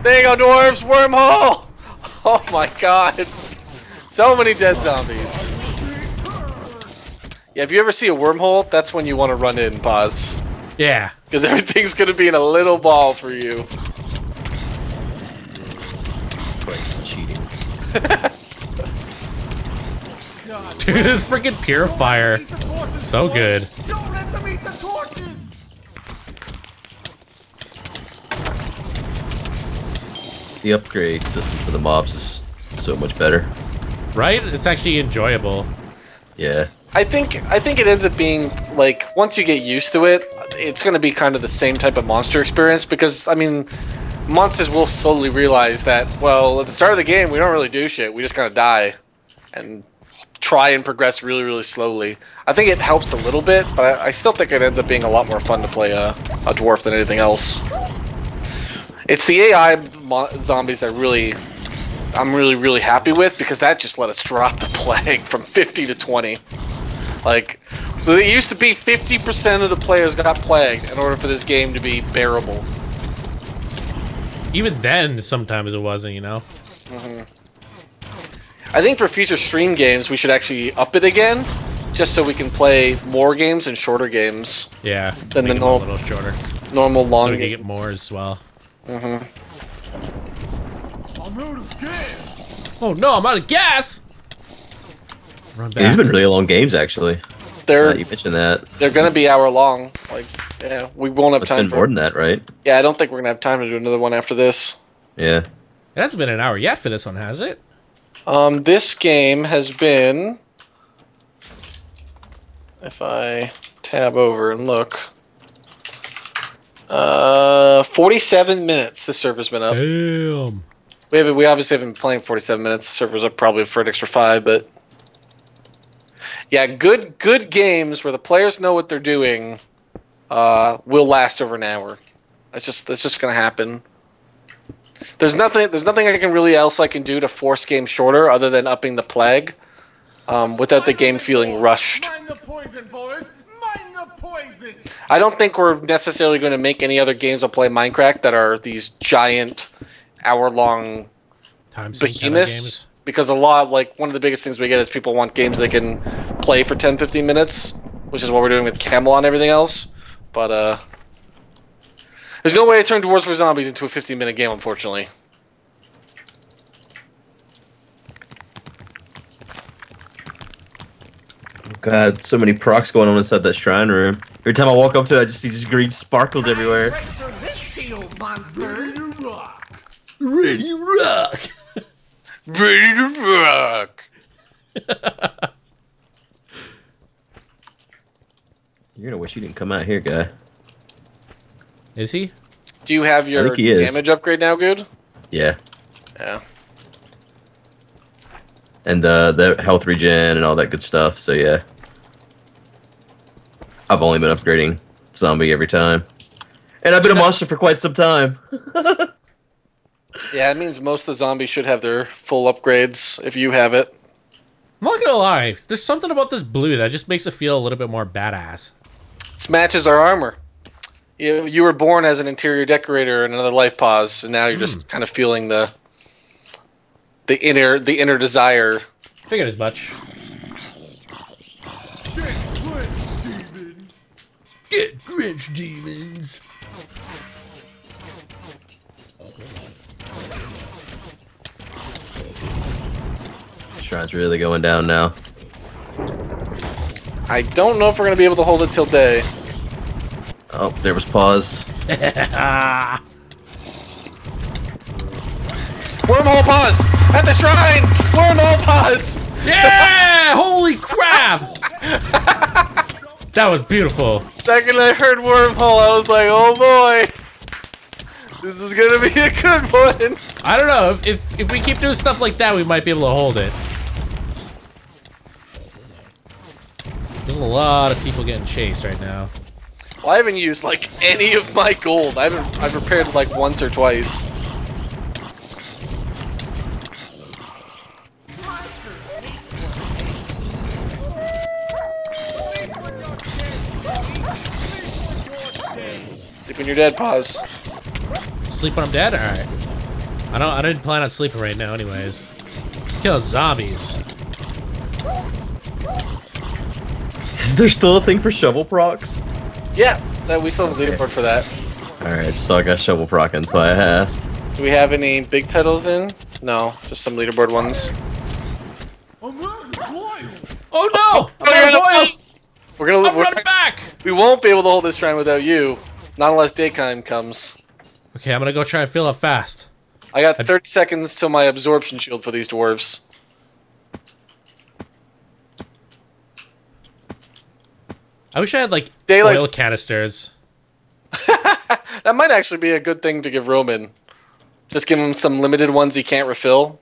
There you go, dwarves, wormhole. *laughs* Oh my god, so many dead zombies. Yeah, if you ever see a wormhole, that's when you want to run in. Pause,
Yeah.
because everything's gonna be in a little ball for you.
cheating. *laughs*
Dude, this freaking purifier. So good.
Don't let them eat the torches.
The upgrade system for the mobs is so much better.
Right? It's actually enjoyable.
Yeah.
I think I think it ends up being like once you get used to it, it's going to be kind of the same type of monster experience because I mean, monsters will slowly realize that well, at the start of the game, we don't really do shit. We just kind of die and try and progress really really slowly. I think it helps a little bit, but I, I still think it ends up being a lot more fun to play a, a dwarf than anything else. It's the AI zombies that really I'm really really happy with because that just let us drop the plague from 50 to 20. Like, it used to be 50% of the players got plagued in order for this game to be bearable.
Even then, sometimes it wasn't. You know.
I think for future stream games, we should actually up it again, just so we can play more games and shorter games.
Yeah.
Then
make
the
them a little shorter,
Normal long
so we can
games.
get more as well. Mhm.
I'm out of gas.
Oh no, I'm out of gas. Run back.
These have been really long games, actually. Now
They're
that you mentioned that.
they're gonna be hour long. Like, yeah, we won't have
It's
time
been
for.
more than that, right?
Yeah, I don't think we're gonna have time to do another one after this.
Yeah.
It hasn't been an hour yet for this one, has it?
Um, this game has been. If I tab over and look. Uh, 47 minutes the server's been up.
Damn.
We haven't, we obviously haven't been playing 47 minutes. The server's up probably for an extra five, but yeah, good good games where the players know what they're doing uh, will last over an hour. That's just that's just gonna happen. There's nothing there's nothing I can really else I can do to force games shorter other than upping the plague, um, without the game feeling rushed.
Mind the poison, boys. Mind the poison.
I don't think we're necessarily going to make any other games on Play Mindcrack that are these giant hour long
Time sink kind of
behemoths because a lot like one of the biggest things we get is people want games they can play for 10 15 minutes which is what we're doing with camel and everything else but uh there's no way to turn dwarves for zombies into a 15 minute game unfortunately
God, so many procs going on inside that shrine room. Every time I walk up to it, I just see just green sparkles everywhere.
Right for this shield, monster. rock.
Ready to rock.
ready to rock *laughs*
You're gonna wish you didn't come out here, guy.
Is he?
do you have your
think is.
damage upgrade now good
Yeah.
yeah
And uh, the health regen and all that good stuff. So yeah. I've only been upgrading zombie every time. And I've been a monster for quite some time. *laughs*
yeah it means most of the zombies should have their full upgrades if you have it
I'm not gonna lie. There's something about this blue that just makes it feel a little bit more badass.
This matches our armor. You, you were born as an interior decorator in another life pause, and now you're just hmm. kind of feeling the the inner the inner desire.
Figured as much.
Get quenched, demons.
Get Grinch demons.
Shrine's really going down now.
I don't know if we're gonna be able to hold it till day.
Oh, there was pause. *laughs*
Wormhole pause at the shrine. Wormhole pause.
Yeah! *laughs* Holy crap! that was beautiful.
Second I heard wormhole, I was like, oh boy, this is gonna be a good one.
I don't know if, if if we keep doing stuff like that, we might be able to hold it. There's a lot of people getting chased right now.
Well, I haven't used like any of my gold. I haven't. I've repaired like once or twice. Sleep when you're dead. Pause.
Sleep when I'm dead. All right. I don't. I didn't plan on sleeping right now, anyways. Kill zombies.
Is there still a thing for shovel procs?
Yeah, that we still have a leaderboard for that.
Alright, just saw I got shovel procking, so I asked.
Do we have any big titles in? No, just some leaderboard ones.
I'm out oil.
Oh no! Oh, I'm
you're
out of
out of
oil!
We're gonna.
I'm
we're-
running back.
we won't be able to hold this shrine without you. Not unless daytime comes.
Okay, I'm gonna go try and fill up fast.
I got 30 seconds till my absorption shield for these dwarves.
I wish I had like
Daylight's-
oil canisters. *laughs*
That might actually be a good thing to give Romaine. Just give him some limited ones he can't refill.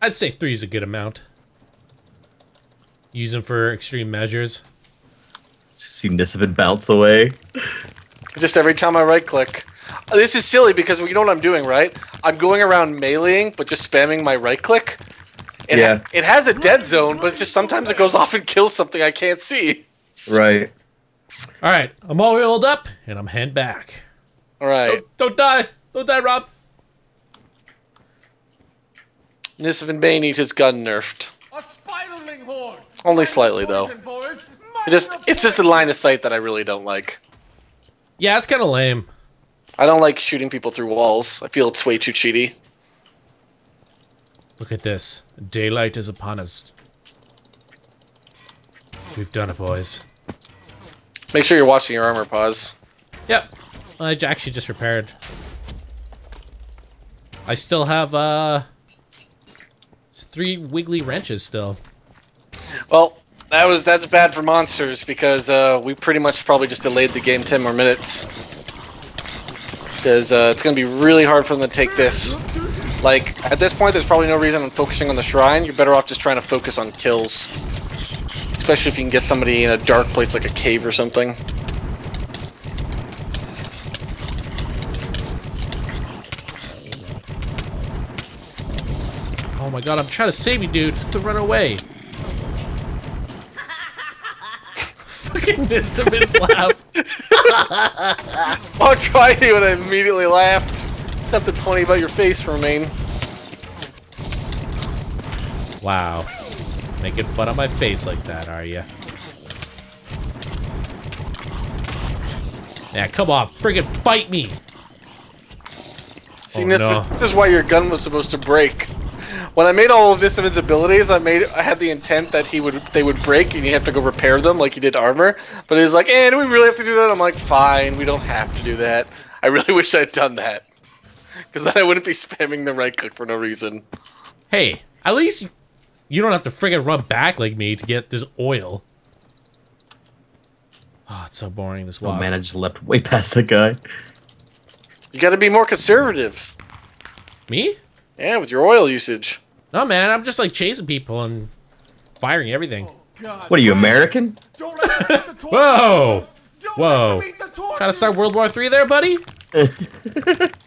I'd say three is a good amount. Use them for extreme measures.
See Nisovin bounce away.
Just every time I right click. This is silly because you know what I'm doing, right? I'm going around meleeing, but just spamming my right click. It,
Yeah.
has, it has a dead zone, but it's just sometimes it goes off and kills something I can't see. *laughs*
Right.
All right, I'm all healed up, and I'm heading back.
All right.
Don't, don't die. Don't die, Rob.
Nisovin Bane need his gun nerfed.
A spiderling horde.
Only slightly, though. It just it's just the line of sight that I really don't like.
Yeah, it's kind of lame.
I don't like shooting people through walls. I feel it's way too cheaty.
Look at this. Daylight is upon us. We've done it, boys.
Make sure you're watching your armor pause.
Yep. I actually just repaired. I still have, uh... Three wiggly wrenches still.
Well, that was that's bad for monsters because uh, we pretty much probably just delayed the game ten more minutes. Because uh, it's gonna be really hard for them to take this. Like at this point, there's probably no reason I'm focusing on the shrine. You're better off just trying to focus on kills, especially if you can get somebody in a dark place like a cave or something.
Oh my god, I'm trying to save you, dude. To run away. *laughs* Fucking Nisovin's laugh. *laughs*
Oh, try you and I immediately laughed. Something funny about your face, Romaine.
Wow. Making fun of my face like that, are you? Yeah, come on, friggin' fight me!
See,
Oh,
this,
no.
this is why your gun was supposed to break. When I made all of Nisovin's abilities, I made I had the intent that he would they would break and you have to go repair them like you did armor. But he's like, "Eh, do we really have to do that?" I'm like, "Fine, we don't have to do that." I really *laughs* wish I'd done that because then I wouldn't be spamming the right click for no reason.
Hey, at least you don't have to friggin' run back like me to get this oil. Oh, it's so boring, this
Oh
walk.
man, I just leapt way past that guy.
You got to be more conservative.
Me?
Yeah, with your oil usage.
No, man, I'm just like chasing people and firing everything.
Oh, God,
What are you, American?
Don't let them beat the torch.
Whoa! Whoa.
let them beat the torch.
Trying to start World War Three there, buddy? *laughs*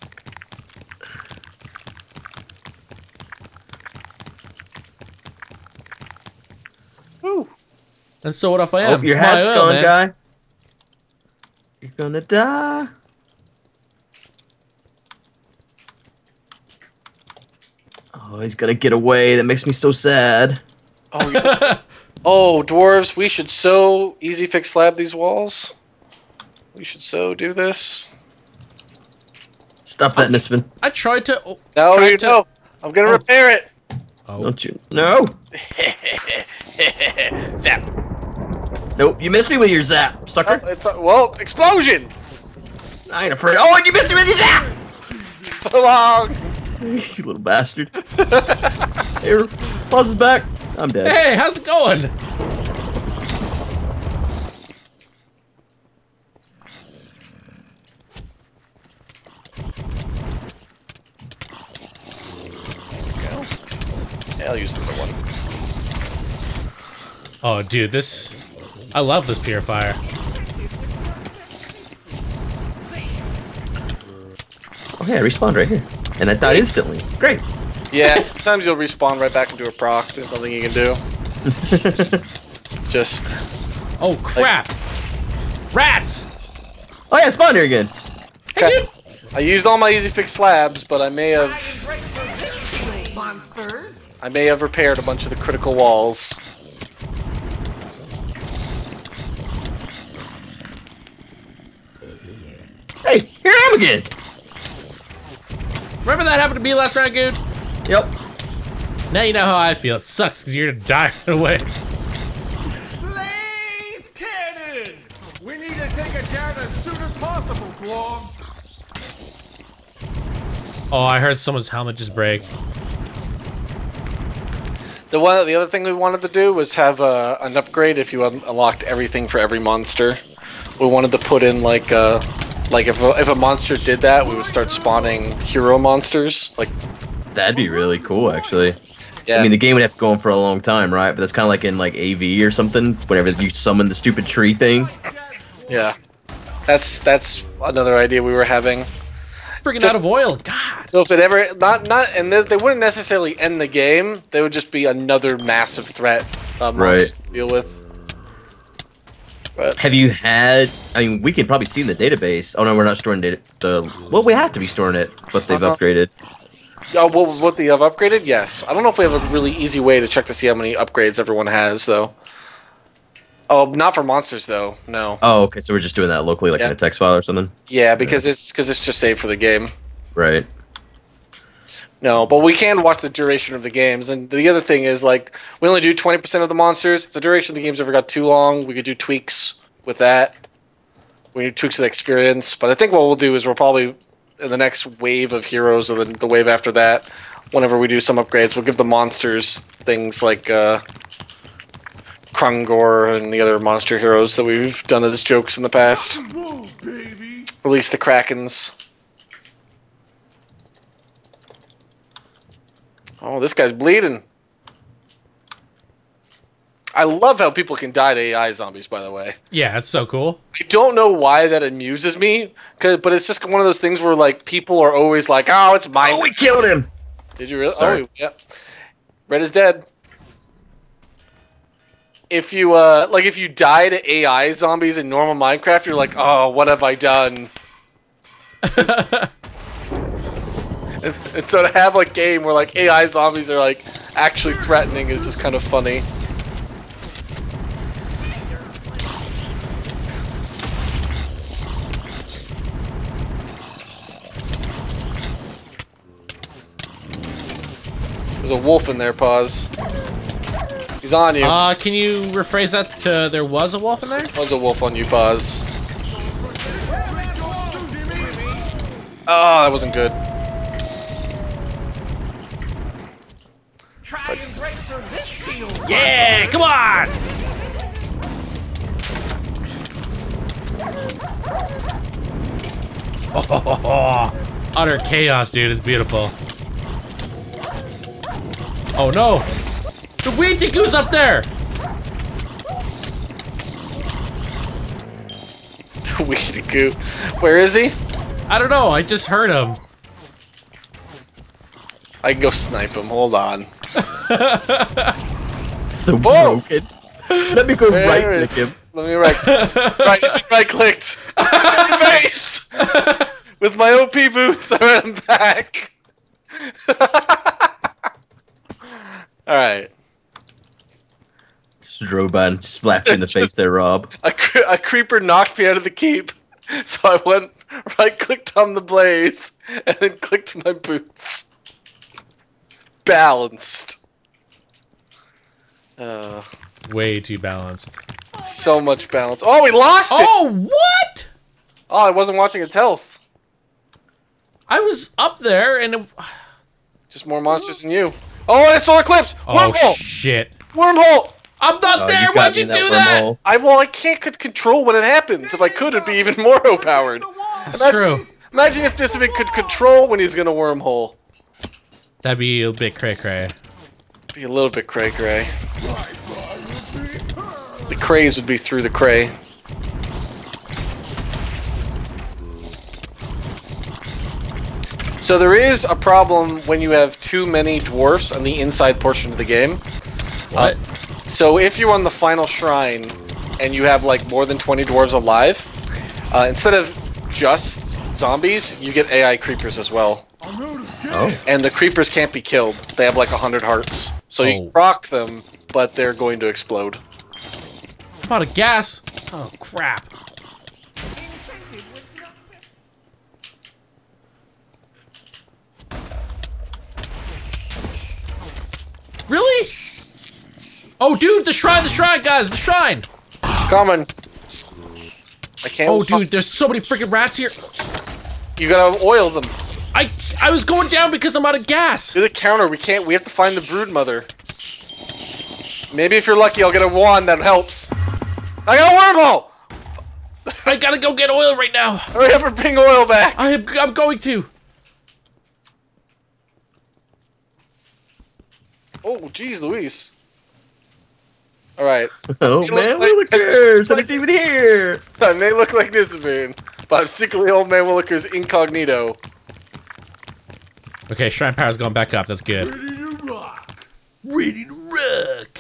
Ooh.
And so what if I
Oh,
am?
your
It's my
hat's
oil,
gone,
man.
guy. You're gonna die. Oh, he's gonna get away. That makes me so sad.
Oh, you- *laughs* oh, dwarves, we should so easy fix slab these walls. We should so do this.
Stop that, Nisovin.
I tried to. Oh,
No,
tried
you
to-
no. I'm gonna
Oh.
repair it.
Oh,
Don't you? No. *laughs*
Zap.
Nope. You missed me with your zap, sucker.
it's a, well, explosion.
I ain't afraid. Oh, and you missed me with your zap. *laughs*
So long. *laughs*
you little bastard. Here, pause is back. I'm dead.
Hey, how's it going?
I'll use another one.
Oh, dude, this. I love this purifier.
Oh, yeah, I respawned right here. And I died instantly. Great.
Yeah, *laughs* sometimes you'll respawn right back into a proc. There's nothing you can do. *laughs* It's just
Oh crap! Rats!
Oh, yeah, spawned here again.
Hey, dude.
I used all my easy fix slabs, but I may have
and break through this shield, monsters.
I may have repaired a bunch of the critical walls.
Hey, here I am again.
Remember that happened to me last round, dude?
Yep.
Now you know how I feel. It sucks because you're gonna die right away.
Blaze cannon. We need to take it down as soon as possible, dwarves.
Oh, I heard someone's helmet just break.
The one, the other thing we wanted to do was have uh, an upgrade if you unlocked everything for every monster. We wanted to put in like, uh, like if a, if a monster did that, we would start spawning hero monsters. Like,
That'd be really cool, actually.
yeah,
I mean, the game would have to go on for a long time, right? But that's kind of like in like AV or something. Whenever you summon the stupid tree thing.
yeah. That's that's another idea we were having.
Friggin' freaking
Just-
out of oil. God.
So if it ever not not and they, they wouldn't necessarily end the game, they would just be another massive threat uh,
Right.
to deal with. But
Have you had? I mean, we can probably see in the database. Oh no, we're not storing data. The well, we have to be storing it, but they've
Uh-huh.
upgraded.
oh, what what they have upgraded? Yes. I don't know if we have a really easy way to check to see how many upgrades everyone has though. Oh, not for monsters though. No.
Oh, okay. So we're just doing that locally, like in a text file or something.
Yeah, because it's because it's just saved for the game.
Right.
No, but we can watch the duration of the games. And the other thing is, like, we only do 20% of the monsters. If the duration of the games ever got too long, we could do tweaks with that. We need tweaks of experience. But I think what we'll do is we'll probably, in the next wave of heroes, or the, the wave after that, whenever we do some upgrades, we'll give the monsters things like uh, Krungor and the other monster heroes that we've done as jokes in the past. Release the Krakens. Oh, this guy's bleeding. I love how people can die to AI zombies, by the way.
Yeah, it's so cool.
I don't know why that amuses me, 'cause- but it's just one of those things where like people are always like, "Oh, it's mine."
Oh, we killed him.
Did you really?
Sorry.
Oh, yeah. Red is dead. If you uh like if you die to AI zombies in normal Minecraft, you're like, "Oh, what have I done?" *laughs* and, *laughs* and so to have like game where like AI zombies are like actually threatening is just kind of funny. There's a wolf in there, pause. He's on you.
Uh, can you rephrase that to there was a wolf in there?
There's a wolf on you, pause. Oh, that wasn't good.
Yeah, come on! Oh, *laughs* utter chaos, dude. It's beautiful. Oh no! The Weetigoose up there! *laughs*
The weedy goo. Where is he?
I don't know. I just heard him.
I can go snipe him. Hold on.
So
Whoa!
broken. Let me go
There
right click him.
Let me right. right, he's been right clicked. Face with my OP boots. I'm back. *laughs* All right.
Stroban slapped you in the *laughs* face there, Rob.
A, cre- a creeper knocked me out of the keep, *laughs* so I went right clicked on the blaze and then clicked my boots. Balanced. Uh,
Way too balanced.
so much balance. Oh, we lost it!
Oh, what?
Oh, I wasn't watching its health.
I was up there and it...
Just more monsters than you. Oh, and it's solar eclipse!
Oh,
Wormhole!
shit.
Wormhole!
I'm not
Oh,
there!
got
Why'd you
in
do that?
wormhole.
I well, I can't control when it happens. If I could, it'd be even more overpowered.
That's true.
Imagine if Discipline could control when he's gonna wormhole.
That'd be a bit cray cray.
Be a little bit cray cray. The craze would be through the cray. So there is a problem when you have too many dwarfs on the inside portion of the game.
What?
So if you're on the final shrine and you have like more than 20 dwarves alive, uh, instead of just zombies, you get AI creepers as well.
Oh.
And the creepers can't be killed. They have like 100 hearts. So you
Oh.
can rock them, but they're going to explode.
I'm out of gas. Oh, crap. Really? Oh, dude, the shrine, the shrine, guys, the shrine.
Coming. I can't.
Oh, dude, there's so many freaking rats here.
You gotta oil them.
I I was going down because I'm out of gas.
Do the counter. We can't. We have to find the brood mother. Maybe if you're lucky, I'll get a wand that helps. I got a wormhole.
I gotta go get oil right now. *laughs*
Hurry up and bring oil back.
I am I'm going to.
Oh, jeez, Louise. All right. *laughs*
Oh man,
look like-
Willikers!
like
And it's even here!
I may look like this moon, but I'm secretly old man Williker's incognito.
Okay, shrine power's going back up. That's good.
Ready to rock.
Ready to rock.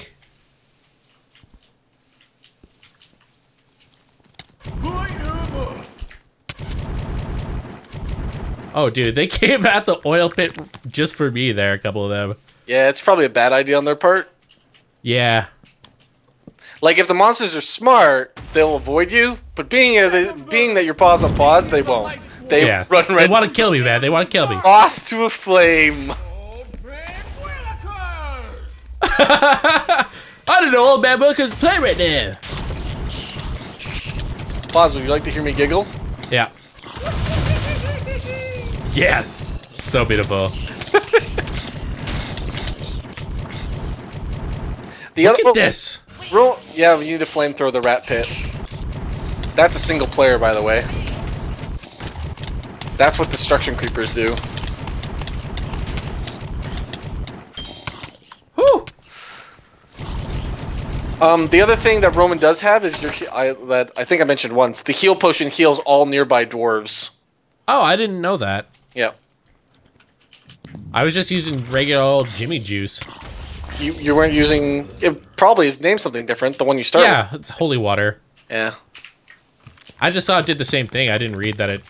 Light 'em up.
Oh, dude, they *laughs* came at the oil pit just for me there, a couple of them.
Yeah, it's probably a bad idea on their part.
Yeah.
Like if the monsters are smart, they'll avoid you. But being uh, being that your paws on pause, they won't. They
Yeah.
run
They want to kill me, man. They want to kill me.
lost to a flame.
Old man Willikers. *laughs*
I don't know, old man Willikers play right now.
Pause. Would you like to hear me giggle?
Yeah. Yes. So beautiful.
The
Look
other
at this.
Roll, yeah, we need to flamethrower the rat pit. That's a single player, by the way. That's what destruction creepers do.
Whew.
Um, the other thing that Romaine does have is your I, that I think I mentioned once. The heal potion heals all nearby dwarves.
Oh, I didn't know that.
Yeah,
I was just using regular old Jimmy juice.
you you weren't using. It probably is named something different. The one you started.
Yeah, it's holy water.
Yeah.
I just thought it did the same thing. I didn't read that it.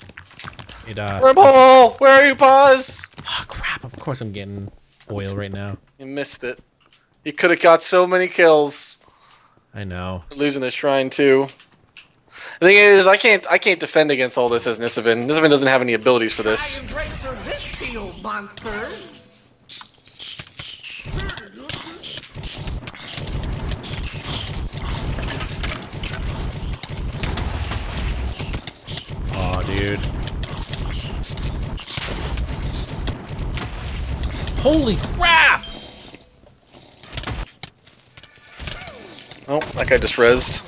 It uh.
Rebel, where are you, Pause?
Oh crap! Of course I'm getting oil right now.
You missed it. You could have got so many kills.
I know.
losing the shrine too. The thing is, I can't I can't defend against all this as Nisovin. Nisovin doesn't have any abilities for this.
Try and break through this shield, monsters.
Oh, dude. Holy crap!
Oh, that guy just rezzed.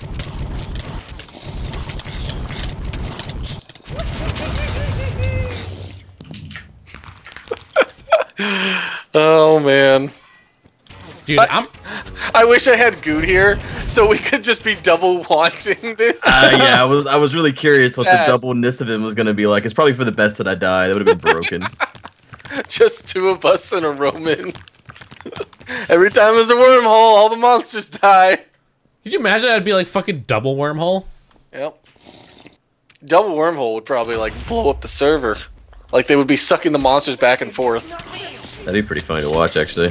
*laughs* oh man.
Dude, I'm.
I wish I had Guude here so we could just be double *laughs* wanting this.
Uh, yeah, I was I was really curious what the
Sad.
of Nisovin was gonna be like. It's probably for the best that I die. That would have been broken. *laughs* *laughs*
just two of us and a Romaine. *laughs* Every time there's a wormhole, all the monsters die.
Could you imagine that'd be like fucking double wormhole?
Yep. Double wormhole would probably like blow up the server. Like they would be sucking the monsters back and forth.
That'd be pretty funny to watch, actually.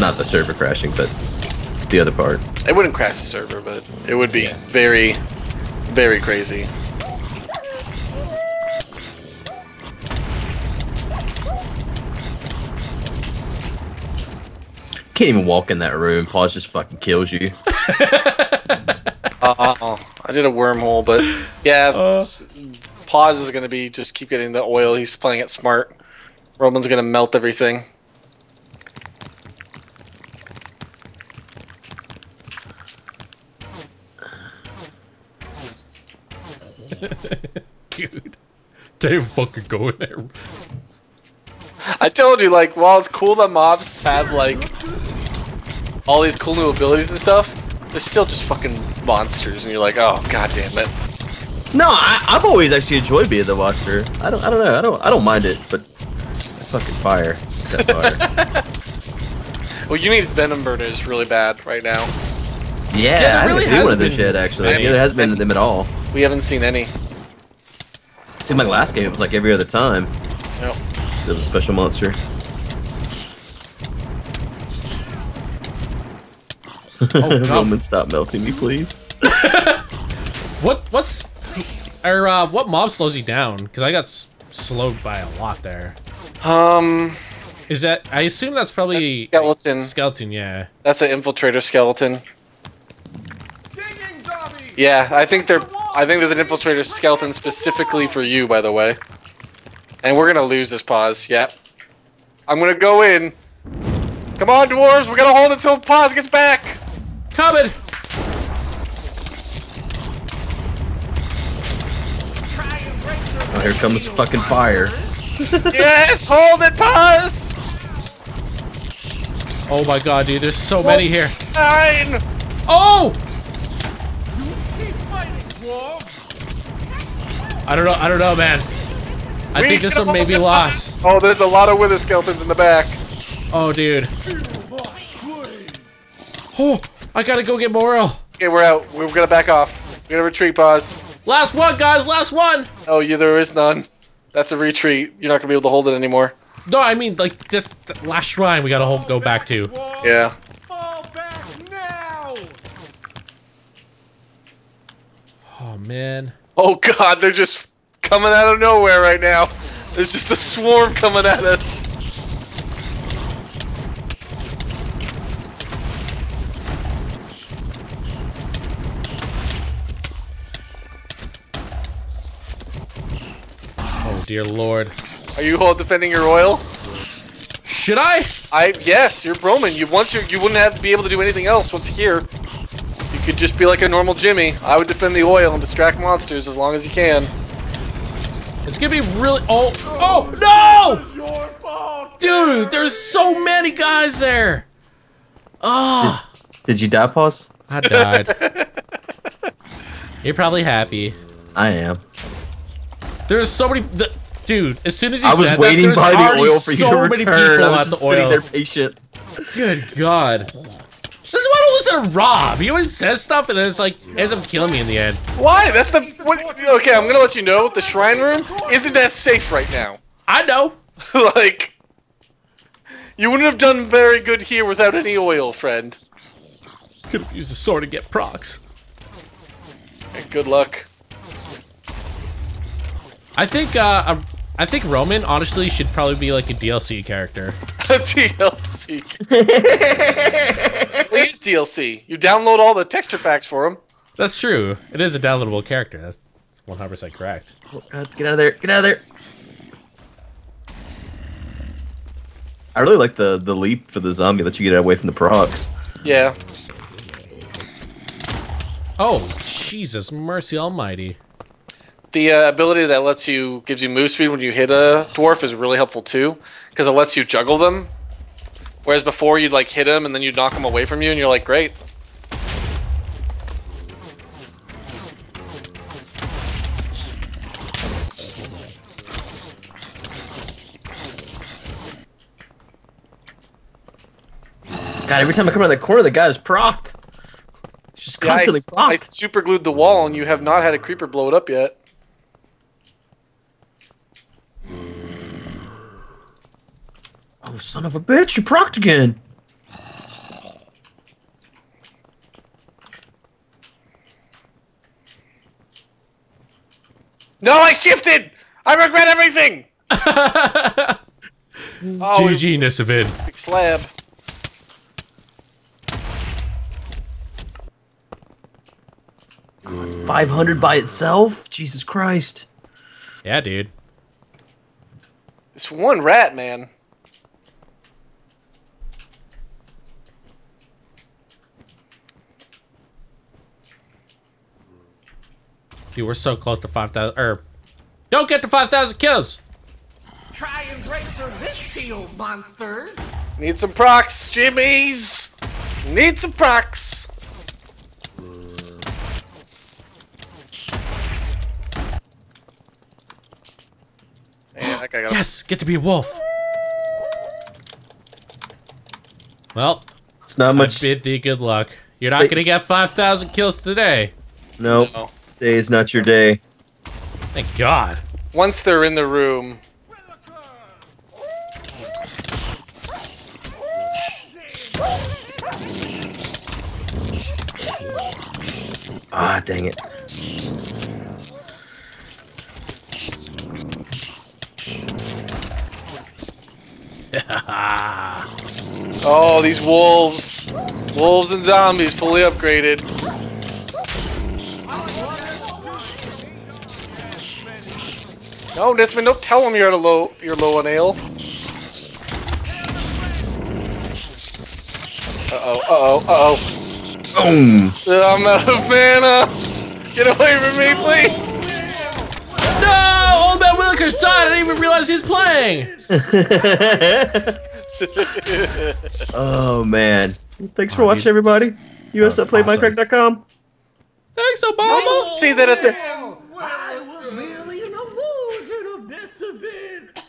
Not the server crashing, but the other part.
It wouldn't crash the server, but it would be very, very crazy.
Can't even walk in that room. Pause just fucking kills you. *laughs*
Uh, I did a wormhole, but yeah,
Uh.
s- pause is gonna be just keep getting the oil. He's playing it smart. Romaine's gonna melt everything. *laughs*
Dude. They fucking go in there.
I told you, like, while it's cool that mobs have like all these cool new abilities and stuff, they're still just fucking monsters, and you're like, oh god damn it.
No, I, I've always actually enjoyed being the watcher. I don't, I don't know. I don't, I don't mind it, but fucking fire. Fire. *laughs*
Well, you need venom burners really bad right now.
yeah,
there
I
really
haven't seen one of those
been
yet. Actually,
any.
yeah, there has been them at all.
We haven't seen any.
Seemed like last game it was like every other time.
Yep.
There was a special monster.
Oh, *laughs* God.
Romaine, stop melting me, please. *laughs*
What what's or uh, what mob slows you down? Because I got s- slowed by a lot there.
Um,
Is that? I assume that's probably
that's skeleton.
skeleton. Yeah.
That's an infiltrator skeleton. Yeah, I think they're. I think there's an infiltrator skeleton specifically for you, by the way. And we're gonna lose this pause. Yep. I'm gonna go in. Come on, dwarves! We're gonna hold it till pause gets back.
Coming.
Try and break through
Oh, here comes fucking fire. *laughs*
yes, hold it, pause.
Oh my god, dude! There's so many here.
Nine.
Oh!
Keep fighting.
I don't know. I don't know, man. I
We
think this one may be lost.
Oh, there's a lot of wither skeletons in the back.
Oh, dude. Oh, I gotta go get more oil.
Okay, we're out. We're gonna back off. We're gonna retreat, pause.
Last one, guys. Last one.
Oh, yeah, there is none. That's a retreat. You're not gonna be able to hold it anymore.
No, I mean like this last shrine we gotta hold, go back to.
Yeah.
Fall back now!
Oh man.
Oh god, they're just coming out of nowhere right now. There's just a swarm coming at us.
Oh dear lord.
Are you all defending your oil?
Should I?
I yes, you're Broman. You once you you wouldn't have to be able to do anything else once you're here. You could just be like a normal Jimmy. I would defend the oil and distract monsters as long as you can.
It's gonna be really. Oh, oh no, dude! There's so many guys there. Ah,
Did you die, pause?
I died. You're probably happy.
I am.
There's so many. The, dude, as soon as you
I was waiting
that, there's
by the oil for you
so
to
many
return.
people
I was
the
just sitting
oil.
there patient.
Good God. This is why I don't listen to Rob. He always says stuff and then it's like ends up killing me in the end.
Why? That's the what, okay. I'm gonna let you know. The shrine room isn't that safe right now.
I know. *laughs*
like, you wouldn't have done very good here without any oil, friend.
Could have used a sword to get procs.
Good luck.
I think uh, a- I think Romaine honestly should probably be like a DLC character. *laughs*
A DLC. Please DLC. You download all the texture packs for him.
That's true. It is a downloadable character. That's 100% correct.
Oh, God, get out of there! Get out of there! I really like the the leap for the zombie that you get away from the procs.
Yeah.
Oh, Jesus mercy almighty.
The uh, ability that lets you gives you move speed when you hit a dwarf is really helpful too, because it lets you juggle them. Whereas before you'd like hit him and then you'd knock him away from you, and you're like, great.
God, every time I come around that corner, the guy's procced. He's just
Yeah, I,
constantly
s- I super glued the wall, and you have not had a creeper blow it up yet.
Oh, son of a bitch! You procced again.
No, I shifted. I regret everything. *laughs* oh,
GG Nisovin.
big slab.
Five hundred by itself. Jesus Christ.
Yeah, dude.
It's one rat, man.
Dude, we're so close to 5,000. Or, er, don't get to 5,000 kills.
Try and break through this shield, monsters!
Need some procs, Jimmy's. Need some procs. Man, that guy got
Yes, get to be a wolf. Well,
It's not
I
much.
bid thee good luck. You're not
Wait.
gonna get 5,000 kills today.
Nope.
No.
Today is not your day.
Thank God.
Once they're in the room,
Ah, dang it. *laughs*
oh, these wolves, wolves and zombies, fully upgraded. No, Nisman, don't tell them you're at a low, you're low on ale. Uh oh, uh oh, uh oh.
Boom.
I'm out of mana. Get away from me, please.
No! Old Man Willikers died! I didn't even realize he's playing! *laughs*
Oh man. Thanks for watching, everybody. us.playmindcrack.com.
Thanks, Obama!
See that at the